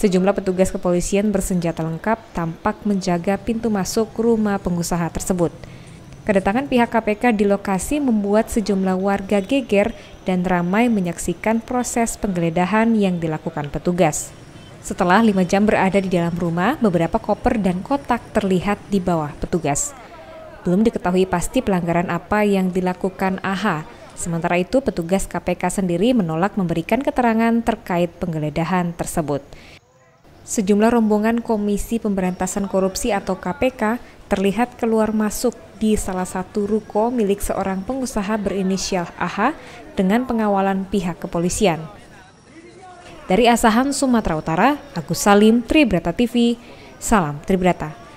Sejumlah petugas kepolisian bersenjata lengkap tampak menjaga pintu masuk rumah pengusaha tersebut. Kedatangan pihak KPK di lokasi membuat sejumlah warga geger dan ramai menyaksikan proses penggeledahan yang dilakukan petugas. Setelah lima jam berada di dalam rumah, beberapa koper dan kotak terlihat di bawah petugas. Belum diketahui pasti pelanggaran apa yang dilakukan AHA. Sementara itu, petugas KPK sendiri menolak memberikan keterangan terkait penggeledahan tersebut. Sejumlah rombongan Komisi Pemberantasan Korupsi atau KPK terlihat keluar masuk di salah satu ruko milik seorang pengusaha berinisial AH dengan pengawalan pihak kepolisian. Dari Asahan, Sumatera Utara, Agus Salim, Tribrata TV, Salam Tribrata.